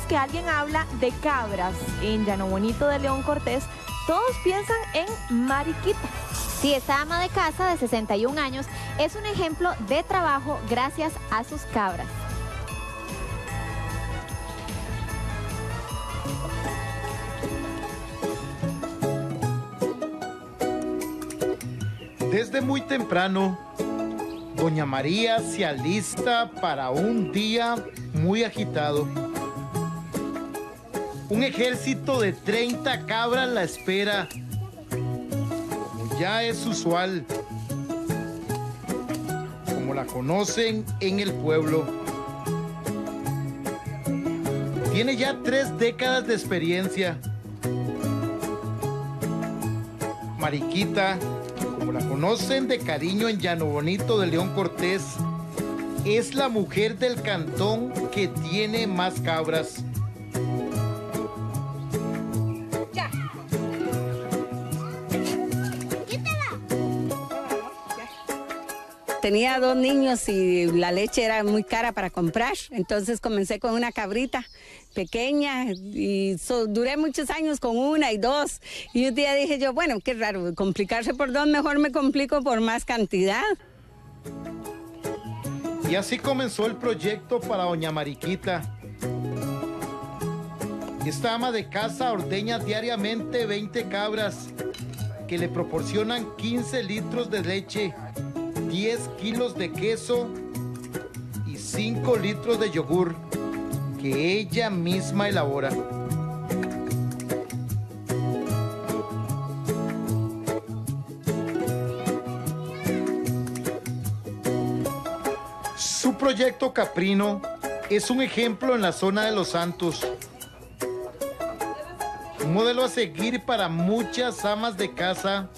vez que alguien habla de cabras en Llano Bonito de León Cortés, todos piensan en Mariquita. Sí, esta ama de casa de 61 años es un ejemplo de trabajo gracias a sus cabras. Desde muy temprano, Doña María se alista para un día muy agitado. Un ejército de 30 cabras la espera, como ya es usual, como la conocen en el pueblo. Tiene ya tres décadas de experiencia. Mariquita, como la conocen de cariño en Llano Bonito de León Cortés, es la mujer del cantón que tiene más cabras. Tenía dos niños y la leche era muy cara para comprar, entonces comencé con una cabrita pequeña y duré muchos años con una y dos. Y un día dije yo, bueno, qué raro, complicarse por dos, mejor me complico por más cantidad. Y así comenzó el proyecto para Doña Mariquita. Esta ama de casa ordeña diariamente 20 cabras que le proporcionan 15 litros de leche 10 kilos de queso y 5 litros de yogur que ella misma elabora. Su proyecto Caprino es un ejemplo en la zona de Los Santos. Un modelo a seguir para muchas amas de casa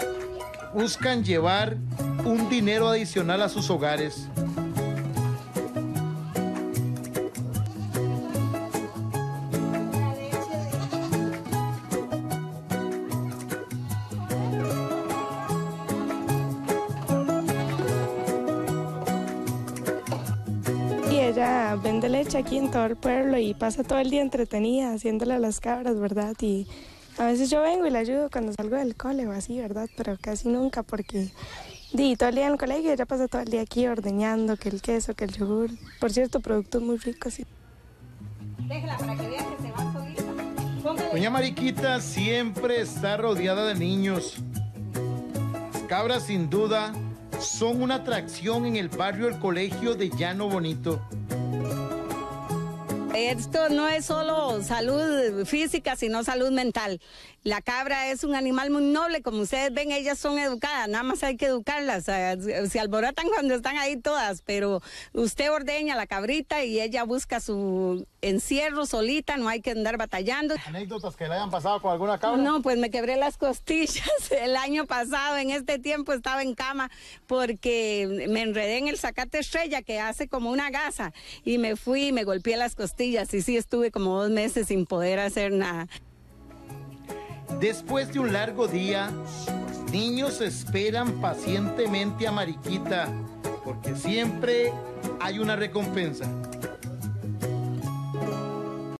buscan llevar un dinero adicional a sus hogares. Y ella vende leche aquí en todo el pueblo y pasa todo el día entretenida haciéndole a las cabras, ¿verdad? Y a veces yo vengo y le ayudo cuando salgo del cole o así, ¿verdad? Pero casi nunca porque di todo el día en el colegio, ella pasa todo el día aquí ordeñando que el queso, que el yogur. Por cierto, productos muy ricos. Sí. Déjala para que vea que se va solita. Doña Mariquita siempre está rodeada de niños. Las cabras sin duda son una atracción en el barrio El Colegio de Llano Bonito. Esto no es solo salud física, sino salud mental. La cabra es un animal muy noble, como ustedes ven, ellas son educadas, nada más hay que educarlas. Se alborotan cuando están ahí todas, pero usted ordeña la cabrita y ella busca su encierro solita, no hay que andar batallando. ¿Anécdotas que le hayan pasado con alguna cabra? No, pues me quebré las costillas el año pasado, en este tiempo estaba en cama porque me enredé en el zacate estrella que hace como una gasa y me fui y me golpeé las costillas y sí estuve como dos meses sin poder hacer nada. Después de un largo día, niños esperan pacientemente a Mariquita, porque siempre hay una recompensa.